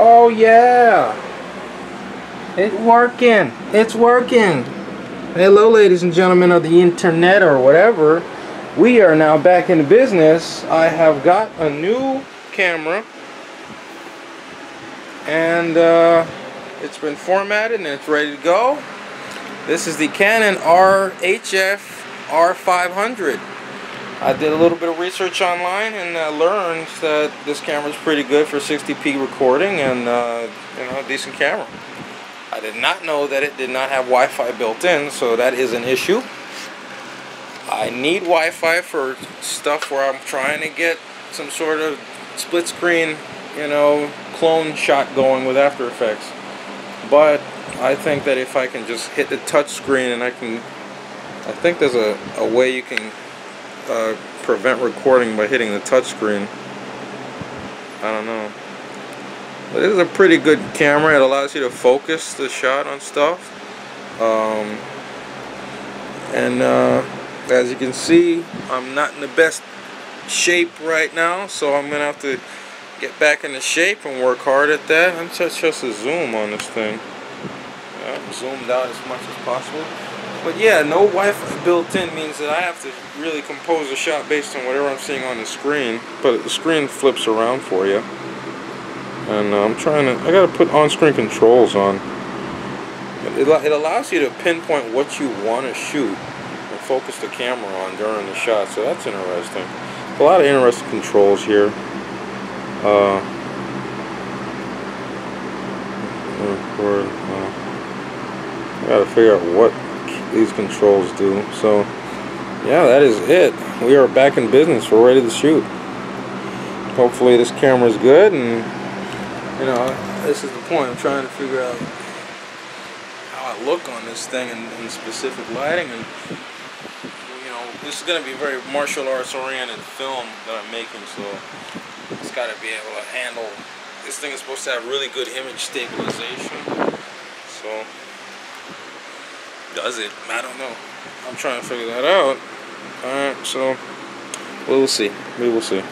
Oh yeah. It's working. It's working. Hello ladies and gentlemen of the internet or whatever. We are now back in business. I have got a new camera and uh, it's been formatted and it's ready to go. This is the Canon RHF R500. I did a little bit of research online and uh, learned that this camera is pretty good for 60p recording and uh, you know a decent camera. I did not know that it did not have Wi-Fi built in, so that is an issue. I need Wi-Fi for stuff where I'm trying to get some sort of split screen, you know, clone shot going with After Effects. But I think that if I can just hit the touch screen and I can, I think there's a, a way you can uh, prevent recording by hitting the touchscreen. I don't know. But this is a pretty good camera. It allows you to focus the shot on stuff. Um, and uh, as you can see, I'm not in the best shape right now, so I'm going to have to get back into shape and work hard at that. I'm just, just a zoom on this thing. Yeah, zoomed out as much as possible. But yeah, no Wi-Fi built in means that I have to really compose a shot based on whatever I'm seeing on the screen. But the screen flips around for you. And uh, I'm trying to, I gotta put on-screen controls on. It, it allows you to pinpoint what you want to shoot and focus the camera on during the shot. So that's interesting. A lot of interesting controls here. Uh, record, uh, I gotta figure out what these controls do. So, yeah, that is it. We are back in business. We're ready to shoot. Hopefully this camera is good and, you know, this is the point. I'm trying to figure out how I look on this thing in, in specific lighting and, you know, this is going to be a very martial arts oriented film that I'm making, so it's got to be able to handle, this thing is supposed to have really good image stabilization, so does it? I don't know. I'm trying to figure that out. Alright, so we will see. We will see.